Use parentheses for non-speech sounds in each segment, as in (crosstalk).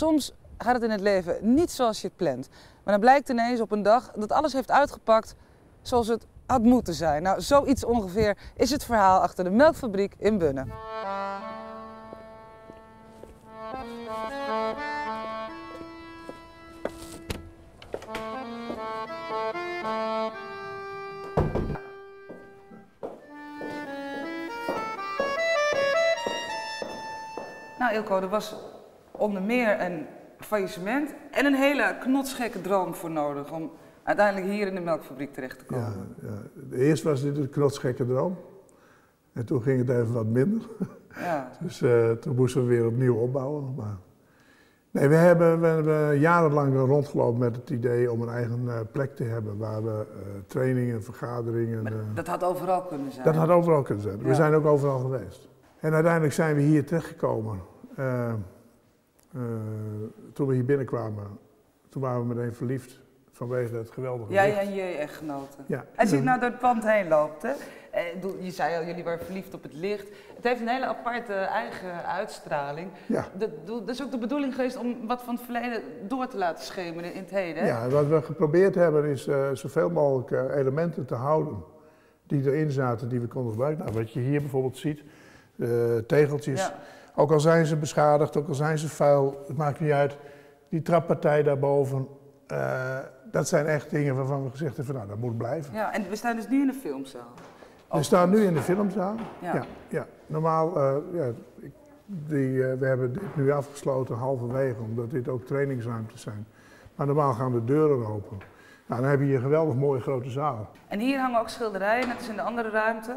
Soms gaat het in het leven niet zoals je het plant. Maar dan blijkt ineens op een dag dat alles heeft uitgepakt zoals het had moeten zijn. Nou, zoiets ongeveer is het verhaal achter de melkfabriek in Bunnen. Nou, Ilko, er was onder meer een faillissement en een hele knotsgekke droom voor nodig om uiteindelijk hier in de melkfabriek terecht te komen. Ja, ja. Eerst was dit een knotsgekke droom. En toen ging het even wat minder. (laughs) Ja. Dus uh, toen moesten we weer opnieuw opbouwen. Maar... Nee, we hebben, we hebben jarenlang rondgelopen met het idee om een eigen uh, plek te hebben waar we uh, trainingen, vergaderingen. Maar dat had overal kunnen zijn. Dat had overal kunnen zijn. Ja. We zijn ook overal geweest. En uiteindelijk zijn we hier terechtgekomen. Toen we hier binnenkwamen, toen waren we meteen verliefd vanwege het geweldige Jij licht. en je echtgenoten. Ja. Als je nou door het pand heen loopt, hè? je zei al, jullie waren verliefd op het licht. Het heeft een hele aparte eigen uitstraling. Ja. Dat, dat is ook de bedoeling geweest om wat van het verleden door te laten schemeren in het heden. Hè? Ja, wat we geprobeerd hebben is uh, zoveel mogelijk uh, elementen te houden die erin zaten die we konden gebruiken. Nou, wat je hier bijvoorbeeld ziet, uh, tegeltjes. Ja. Ook al zijn ze beschadigd, ook al zijn ze vuil, het maakt niet uit. Die trappartij daarboven, dat zijn echt dingen waarvan we gezegd hebben, van, nou dat moet blijven. Ja, en we staan dus nu in de filmzaal. We staan nu in de filmzaal. Ja. ja, ja. Normaal, uh, ja, ik, die, uh, we hebben dit nu afgesloten halverwege, omdat dit ook trainingsruimtes zijn. Maar normaal gaan de deuren open. Nou, dan heb je hier een geweldig mooie grote zaal. En hier hangen ook schilderijen, net als in de andere ruimte,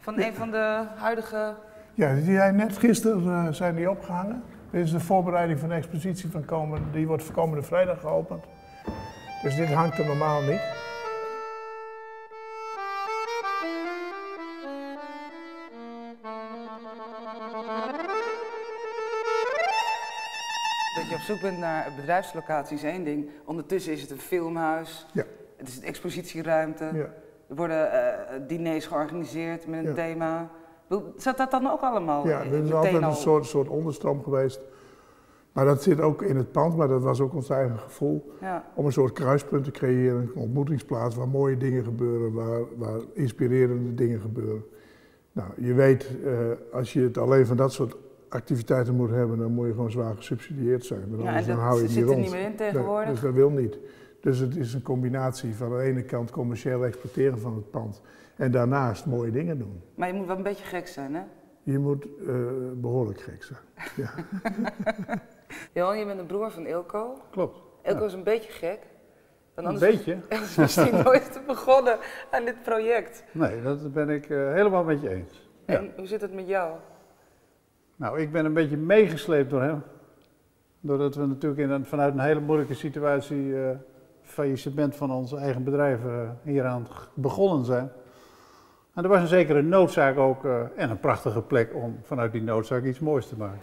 van een van de huidige... Ja, die zijn net gisteren uh, zijn die opgehangen. Dit is de voorbereiding van de expositie van komende, die wordt komende vrijdag geopend. Dus dit hangt er normaal niet. Dat je op zoek bent naar bedrijfslocaties is één ding. Ondertussen is het een filmhuis. Ja. Het is een expositieruimte. Ja. Er worden uh, diners georganiseerd met een Ja. thema. Zat dat dan ook allemaal Ja, eh, er is altijd al? een soort, soort onderstroom geweest. Maar dat zit ook in het pand, maar dat was ook ons eigen gevoel. Ja. Om een soort kruispunt te creëren, een ontmoetingsplaats waar mooie dingen gebeuren, waar, waar inspirerende dingen gebeuren. Nou, je weet, uh, als je het alleen van dat soort activiteiten moet hebben, dan moet je gewoon zwaar gesubsidieerd zijn. Want Ja, dan hou je zit niet er rond. niet meer in Nee, tegenwoordig. dus dat wil niet. Dus het is een combinatie van aan de ene kant commercieel exploiteren van het pand en daarnaast mooie dingen doen. Maar je moet wel een beetje gek zijn, hè? Je moet uh, behoorlijk gek zijn. Ja. (laughs) Johan, je bent een broer van Ilko. Klopt. Ilko Ja. is een beetje gek. Want Een beetje? (laughs) Anders was hij nooit (laughs) begonnen aan dit project. Nee, dat ben ik uh, helemaal met je eens. Ja. En hoe zit het met jou? Nou, ik ben een beetje meegesleept door hem. Doordat we natuurlijk in een, vanuit een hele moeilijke situatie, uh, faillissement van ons eigen bedrijf, uh, hieraan begonnen zijn. En er was een zekere noodzaak ook uh, en een prachtige plek om vanuit die noodzaak iets moois te maken.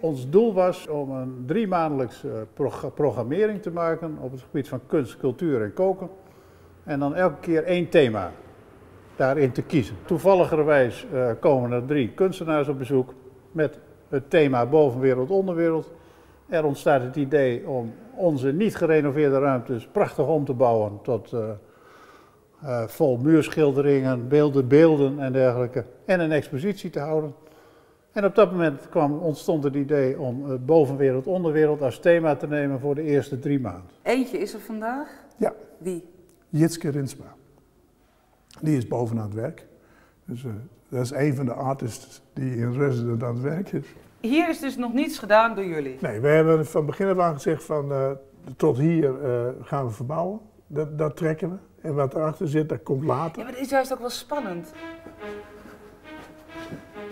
Ons doel was om een drie maandelijks prog programmering te maken op het gebied van kunst, cultuur en koken. En dan elke keer één thema daarin te kiezen. Toevalligerwijs komen er drie kunstenaars op bezoek met het thema bovenwereld, onderwereld. Er ontstaat het idee om onze niet gerenoveerde ruimtes prachtig om te bouwen tot uh, uh, vol muurschilderingen, beelden, beelden en dergelijke. En een expositie te houden. En op dat moment kwam, ontstond het idee om het bovenwereld, onderwereld als thema te nemen voor de eerste drie maanden. Eentje is er vandaag. Ja. Wie? Jitske Rinsma. Die is bovenaan het werk. Dus uh, dat is een van de artists die in resident aan het werk is. Hier is dus nog niets gedaan door jullie? Nee, we hebben van begin af aan gezegd van uh, tot hier uh, gaan we verbouwen. Dat, dat, trekken we. En wat erachter zit, dat komt later. Ja, maar dat is juist ook wel spannend.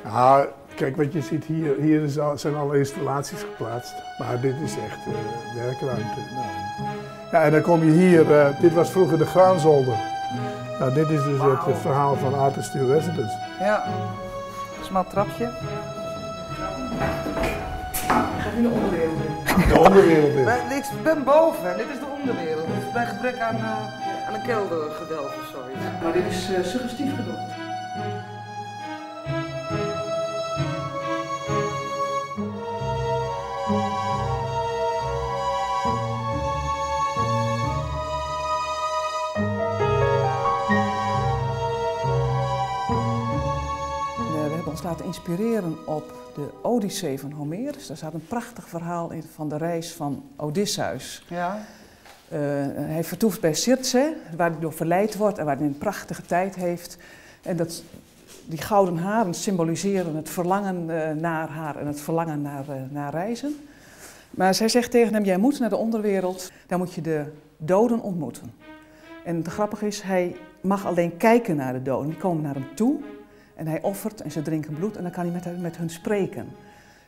Nou, kijk wat je ziet hier. Hier is al, zijn alle installaties geplaatst. Maar dit is echt werkruimte. Nou, ja, en dan kom je hier. dit was vroeger de graanzolder. Nou, dit is dus wow. het verhaal van Artist in Residence. Ja, smal trapje. Ga je de onderwereld in? De onderwereld in. ik ben boven en dit is de onderwereld. Dat is bij gebrek aan, uh, aan een keldergewelf of zoiets. Maar dit is uh, suggestief genoeg. Inspireren op de Odyssee van Homerus. Daar staat een prachtig verhaal in van de reis van Odysseus. Ja. Uh, hij vertoeft bij Circe, waar hij door verleid wordt en waar hij een prachtige tijd heeft. En dat, die gouden haren symboliseren het verlangen uh, naar haar en het verlangen naar, uh, naar reizen. Maar zij zegt tegen hem, jij moet naar de onderwereld, daar moet je de doden ontmoeten. En het grappige is, hij mag alleen kijken naar de doden. Die komen naar hem toe en hij offert en ze drinken bloed en dan kan hij met, met hun spreken.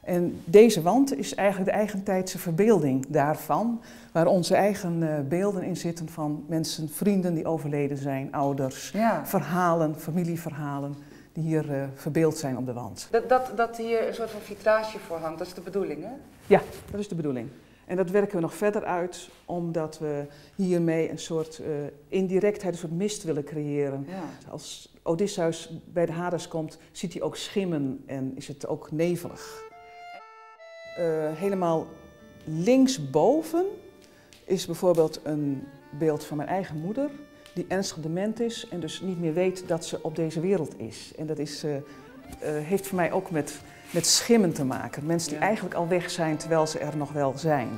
En deze wand is eigenlijk de eigentijdse verbeelding daarvan, waar onze eigen uh, beelden in zitten van mensen, vrienden die overleden zijn, ouders, Ja. verhalen, familieverhalen, die hier uh, verbeeld zijn op de wand. Dat, dat, dat hier een soort van vitrage voor hangt, dat is de bedoeling, hè? Ja, dat is de bedoeling. En dat werken we nog verder uit, omdat we hiermee een soort uh, indirectheid, een soort mist willen creëren. Ja. Als Odysseus bij de Hades komt, ziet hij ook schimmen en is het ook nevelig. Uh, helemaal linksboven is bijvoorbeeld een beeld van mijn eigen moeder, die ernstig dement is en dus niet meer weet dat ze op deze wereld is. En dat is, uh, heeft voor mij ook met met schimmen te maken. Mensen die ja. eigenlijk al weg zijn terwijl ze er nog wel zijn.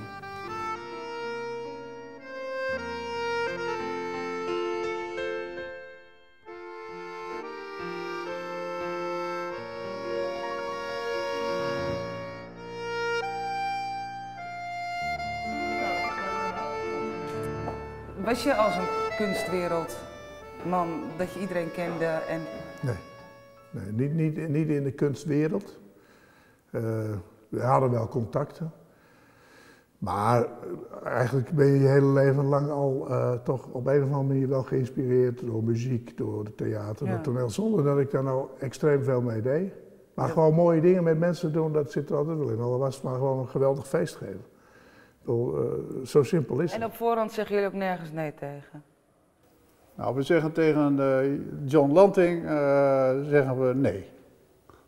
Was je als een kunstwereldman dat je iedereen kende en... Nee, nee niet, niet, niet in de kunstwereld. Uh, we hadden wel contacten. Maar eigenlijk ben je je hele leven lang al uh, toch op een of andere manier wel geïnspireerd door muziek, door het theater, ja. door toneel. Zonder dat ik daar nou extreem veel mee deed. Maar ja. gewoon mooie dingen met mensen doen, dat zit er altijd wel in. Al was het maar gewoon een geweldig feest geven. Bedoel, uh, zo simpel is het. En op voorhand zeggen jullie ook nergens nee tegen? Nou, we zeggen tegen John Lanting, zeggen we nee.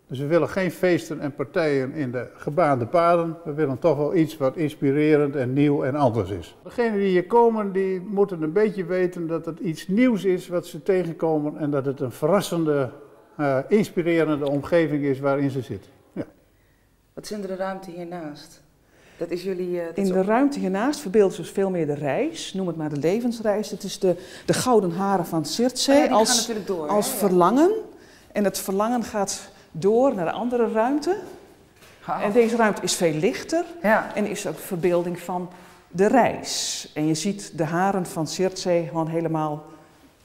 Dus we willen geen feesten en partijen in de gebaande paden. We willen toch wel iets wat inspirerend en nieuw en anders is. Degenen die hier komen, die moeten een beetje weten dat het iets nieuws is wat ze tegenkomen en dat het een verrassende, uh, inspirerende omgeving is waarin ze zitten. Ja. Wat in de ruimte hiernaast? Dat is jullie. Uh, dat in is de ruimte hiernaast verbeelden ze dus veel meer de reis, noem het maar de levensreis. Het is de, de gouden haren van Circe oh ja, als, door, als hè? verlangen. En het verlangen gaat door naar de andere ruimte. En deze ruimte is veel lichter Ja. en is ook de verbeelding van de reis. En je ziet de haren van Circe gewoon helemaal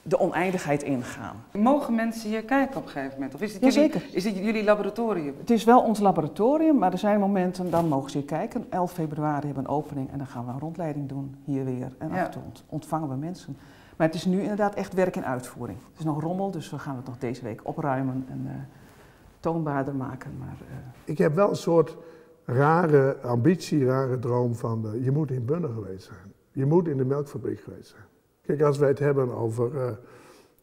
de oneindigheid ingaan. Mogen mensen hier kijken op een gegeven moment? Of is dit, jullie, is dit jullie laboratorium? Het is wel ons laboratorium, maar er zijn momenten, dan mogen ze hier kijken. 11 februari hebben we een opening en dan gaan we een rondleiding doen hier weer. En Ja. af en toe ont- ontvangen we mensen. Maar het is nu inderdaad echt werk in uitvoering. Het is nog rommel, dus we gaan het nog deze week opruimen en eh, toonbaarder maken. Maar, eh, Ik heb wel een soort rare ambitie, rare droom van je moet in Bunne geweest zijn. Je moet in de melkfabriek geweest zijn. Kijk, als wij het hebben over, eh,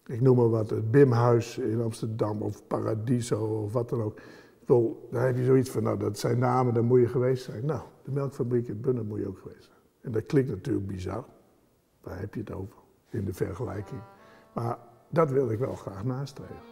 ik noem maar wat, het Bimhuis in Amsterdam of Paradiso of wat dan ook. Bedoel, dan heb je zoiets van, nou dat zijn namen, daar moet je geweest zijn. Nou, de melkfabriek in Bunne moet je ook geweest zijn. En dat klinkt natuurlijk bizar. Waar heb je het over in de vergelijking? Maar dat wil ik wel graag nastreven.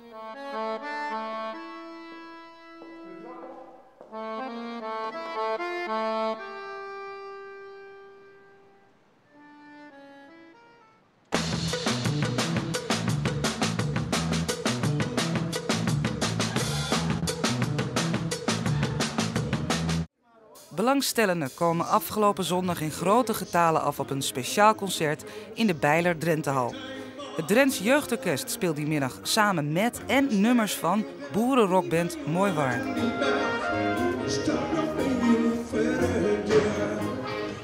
Belangstellenden komen afgelopen zondag in grote getalen af op een speciaal concert in de Bijler Drentehal. Het Drents Jeugdorkest speelt die middag samen met en nummers van boerenrockband Mooi Waar.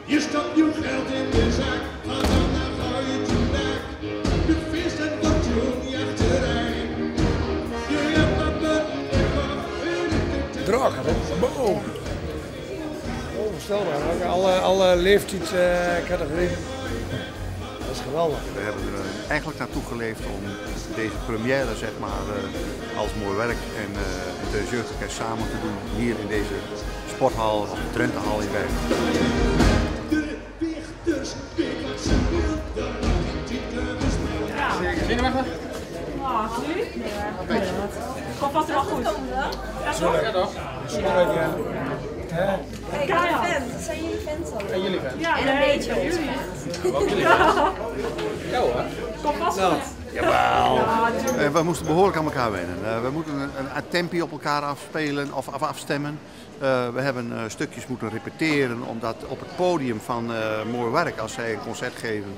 Je stopt je geld in de zak, maar dan ga je te nek. De feest en wat doen je achterijn. Je hebt dat bed, Droger, hè? Boom. Onvoorstelbaar. Alle, alle leeftijdscategorieën. Dat is geweldig. We hebben er eh, eigenlijk naartoe geleefd om deze première zeg maar, eh, als mooi werk en eh, het Jeugdorkest samen te doen hier in deze sporthal of de Trentehal in Bergen. de dit kunnen. Zenuwachtig? Ah, nu? Nee. Komt vast wel goed. Ja, toch? Ja, toch? Kijk, Keihard. Dat zijn jullie fans al. En jullie fan? Ja, En een beetje jullie. Ook jullie Ja. Ja hoor. Komt vast. Jawel. Ja, natuurlijk. Eh, we moesten behoorlijk aan elkaar wennen. Eh, we moeten een, een tempi op elkaar afspelen of, of afstemmen. Eh, we hebben eh, stukjes moeten repeteren, omdat op het podium van eh, Mooi Werk, als zij een concert geven,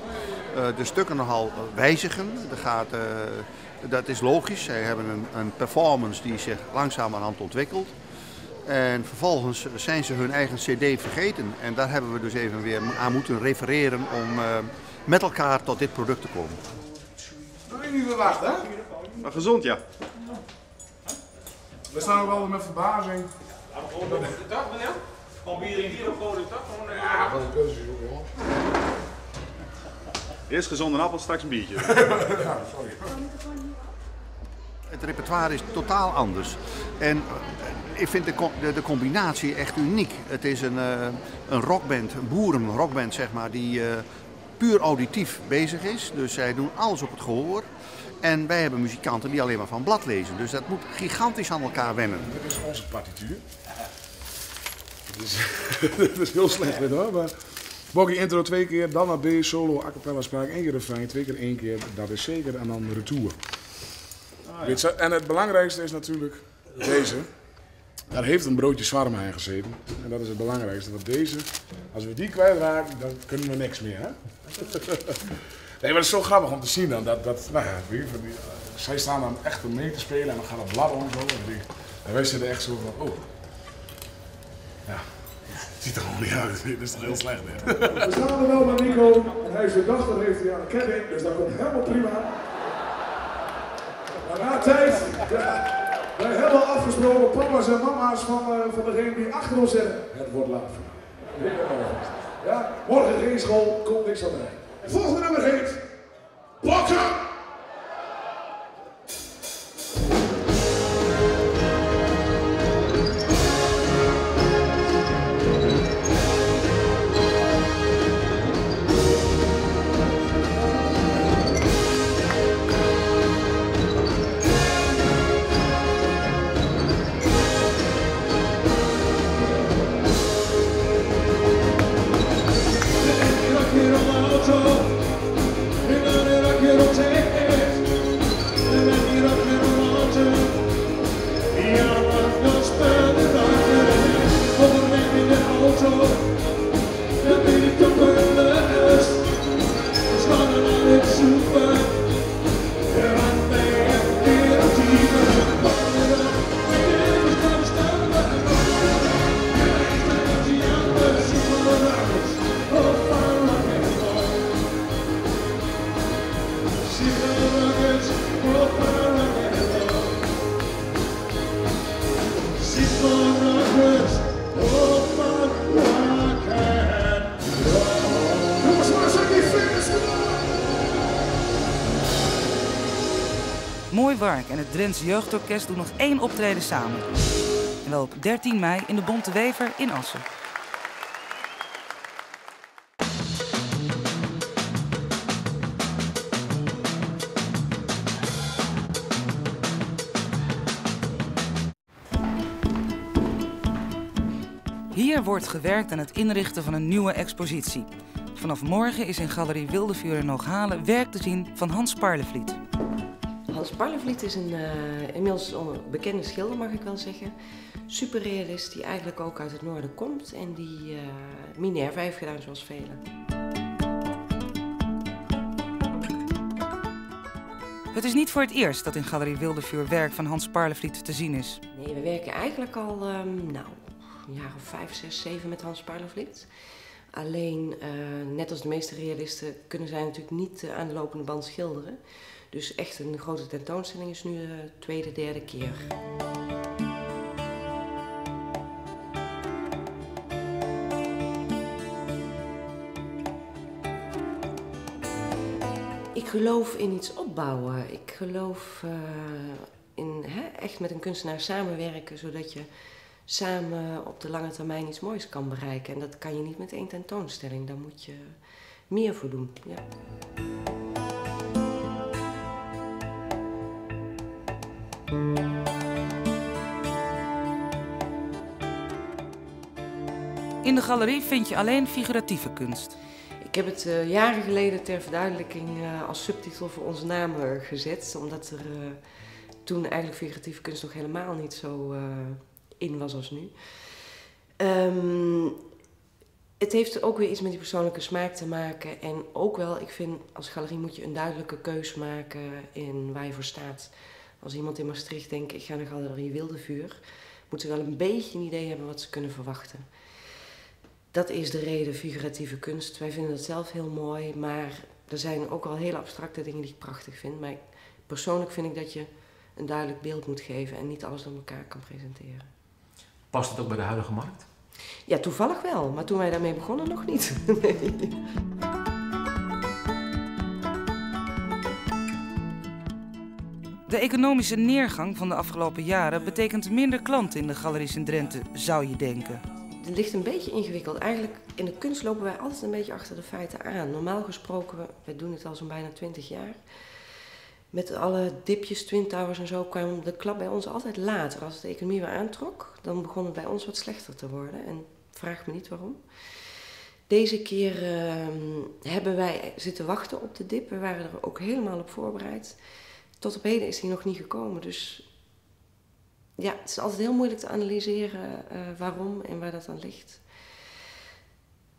eh, de stukken nogal wijzigen. Er gaat, dat is logisch. Zij hebben een, een performance die zich langzamerhand ontwikkelt. En vervolgens zijn ze hun eigen CD vergeten. En daar hebben we dus even weer aan moeten refereren om eh, met elkaar tot dit product te komen. Dat heb je niet verwacht, hè? Maar gezond, ja. We staan ook wel met verbazing. Ja, wat een keuze, joh. Eerst gezonde appel, straks een biertje. (laughs) Ja, sorry. Het repertoire is totaal anders. En eh, ik vind de, de, de combinatie echt uniek. Het is een, eh, een rockband, een boerenrockband zeg maar, die eh, puur auditief bezig is. Dus zij doen alles op het gehoor. En wij hebben muzikanten die alleen maar van blad lezen. Dus dat moet gigantisch aan elkaar wennen. Dit is onze partituur. Het is, (laughs) het is heel slecht dit hoor, maar... Boggy intro twee keer, dan naar B, solo, a cappella spraak, één keer refrein, twee keer één keer, dat is zeker, en dan retour. Weet je, En het belangrijkste is natuurlijk deze. Daar heeft een broodje zwarm aan gezeten. En dat is het belangrijkste. Want deze, als we die kwijtraken, dan kunnen we niks meer. Hè? (laughs) nee, maar het is zo grappig om te zien dan. Dat, dat, nou ja, die, eh, zij staan dan echt om mee te spelen en dan gaat het blad om zo. En, die, wij zitten echt zo van, oh. Ja, het ziet er gewoon niet uit. Dit is toch heel slecht, hè? (laughs) We staan er wel met Nico. En hij is verdacht, heeft hij aan. Dus dat komt helemaal prima. Maar na tijd, afgesproken, papa's en mama's van, eh, van degene die achter ons zitten. Het wordt laat. Ja, morgen geen school, komt niks aan bij. Het volgende nummer heet Blokken! Mooi En het Drents Jeugdorkest doen nog één optreden samen. En wel op 13 mei in de Bonte Wever in Assen. Hier wordt gewerkt aan het inrichten van een nieuwe expositie. Vanaf morgen is in Galerie Wildevuur in Hooghalen werk te zien van Hans Parlevliet. Hans Parlevliet is een eh, inmiddels bekende schilder, mag ik wel zeggen. Superrealist die eigenlijk ook uit het noorden komt en die eh Minerva heeft gedaan zoals velen. Het is niet voor het eerst dat in Galerie Wildevuur werk van Hans Parlevliet te zien is. Nee, we werken eigenlijk al ehm, nou, een jaar of vijf, zes, zeven met Hans Parlevliet. Alleen, eh, net als de meeste realisten, kunnen zij natuurlijk niet aan de lopende band schilderen. Dus echt een grote tentoonstelling is nu de tweede, derde keer. Ik geloof in iets opbouwen. Ik geloof eh, in hè, echt met een kunstenaar samenwerken, zodat je samen op de lange termijn iets moois kan bereiken. En dat kan je niet met één tentoonstelling, daar moet je meer voor doen. Ja. In de galerie vind je alleen figuratieve kunst. Ik heb het uh, jaren geleden ter verduidelijking uh, als subtitel voor onze naam uh, gezet. Omdat er toen eigenlijk figuratieve kunst nog helemaal niet zo in was als nu. Um, het heeft ook weer iets met die persoonlijke smaak te maken. En ook wel, ik vind, als galerie moet je een duidelijke keus maken in waar je voor staat. Als iemand in Maastricht denkt, ik ga naar Galerie Wildevuur, moeten ze wel een beetje een idee hebben wat ze kunnen verwachten. Dat is de reden figuratieve kunst. Wij vinden dat zelf heel mooi, maar er zijn ook al hele abstracte dingen die ik prachtig vind. Maar persoonlijk vind ik dat je een duidelijk beeld moet geven en niet alles door elkaar kan presenteren. Past het ook bij de huidige markt? Ja, toevallig wel, maar toen wij daarmee begonnen nog niet. (laughs) De economische neergang van de afgelopen jaren betekent minder klanten in de galeries in Drenthe, zou je denken. Het ligt een beetje ingewikkeld. Eigenlijk in de kunst lopen wij altijd een beetje achter de feiten aan. Normaal gesproken, wij doen het al zo'n bijna 20 jaar. Met alle dipjes, twin towers en zo kwam de klap bij ons altijd later. Als de economie weer aantrok, dan begon het bij ons wat slechter te worden. En vraag me niet waarom. Deze keer ehm, hebben wij zitten wachten op de dip. We waren er ook helemaal op voorbereid. Tot op heden is die nog niet gekomen. Dus ja, het is altijd heel moeilijk te analyseren uh, waarom en waar dat aan ligt.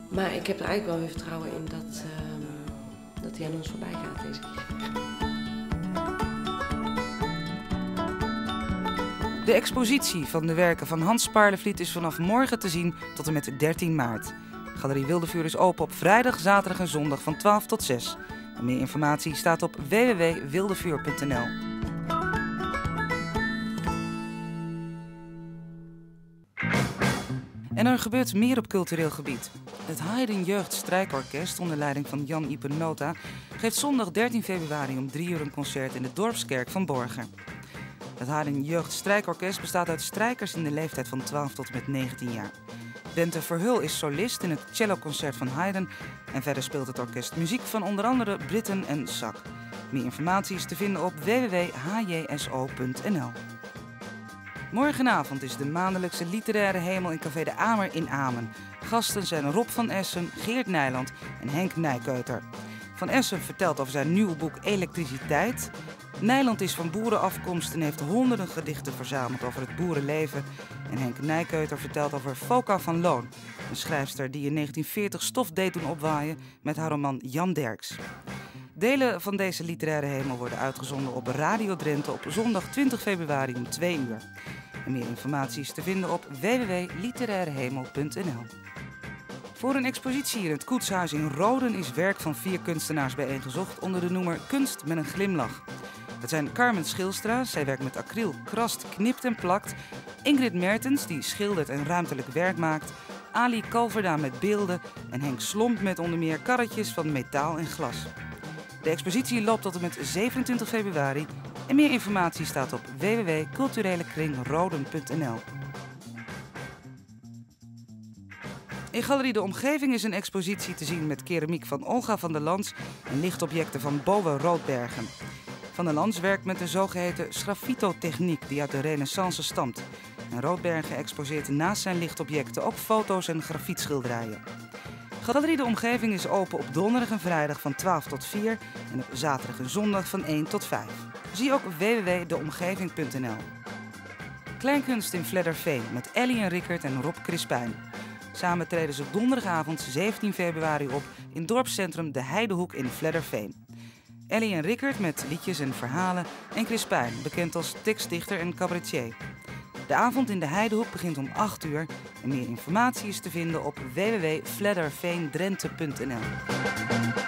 Maar ik heb er eigenlijk wel weer vertrouwen in dat, uh, dat die aan ons voorbij gaat deze keer. De expositie van de werken van Hans Spaarlevliet is vanaf morgen te zien tot en met 13 maart. Galerie Wildevuur is open op vrijdag, zaterdag en zondag van 12 tot 6. Meer informatie staat op www.wildevuur.nl. En er gebeurt meer op cultureel gebied. Het Haydn Jeugd Strijkorkest onder leiding van Jan Ipen Nota geeft zondag 13 februari om 3 uur een concert in de Dorpskerk van Borgen. Het Haydn Jeugd Strijkorkest bestaat uit strijkers in de leeftijd van 12 tot en met 19 jaar. Bente Verhul is solist in het celloconcert van Haydn en verder speelt het orkest muziek van onder andere Britten en Zak. Meer informatie is te vinden op www.hjso.nl. Morgenavond is de maandelijkse literaire hemel in Café de Amer in Amen. Gasten zijn Rob van Essen, Geert Nijland en Henk Nijkeuter. Van Essen vertelt over zijn nieuwe boek Elektriciteit. Nijland is van boerenafkomst en heeft honderden gedichten verzameld over het boerenleven. En Henk Nijkeuter vertelt over Foka van Loon, een schrijfster die in 1940 stof deed doen opwaaien met haar roman Jan Derks. Delen van deze literaire hemel worden uitgezonden op Radio Drenthe op zondag 20 februari om 2 uur. Meer informatie is te vinden op www.literairehemel.nl. Voor een expositie in het Koetshuis in Roden is werk van vier kunstenaars bijeengezocht onder de noemer Kunst met een glimlach. Dat zijn Carmen Schilstra, zij werkt met acryl, krast, knipt en plakt. Ingrid Mertens, die schildert en ruimtelijk werk maakt. Ali Kalverda met beelden en Henk Slomp met onder meer karretjes van metaal en glas. De expositie loopt tot en met 27 februari en meer informatie staat op www.culturelekringroden.nl. In Galerie De Omgeving is een expositie te zien met keramiek van Olga van der Lans en lichtobjecten van Bowe Roodbergen. Van der Lans werkt met de zogeheten sgraffito-techniek die uit de renaissance stamt. En Roodbergen exposeert naast zijn lichtobjecten ook foto's en grafietschilderijen. Galerie De Omgeving is open op donderdag en vrijdag van 12 tot 4 en op zaterdag en zondag van 1 tot 5. Zie ook www.deomgeving.nl. Kleinkunst in Vledderveen met Ellie en Rickert en Rob Crispijn. Samen treden ze donderdagavond 17 februari op in dorpscentrum De Heidehoek in Vledderveen. Ellie en Rickert met liedjes en verhalen en Crispijn, bekend als tekstdichter en cabaretier. De avond in de Heidehoek begint om 8 uur en meer informatie is te vinden op www.fledderveendrenthe.nl.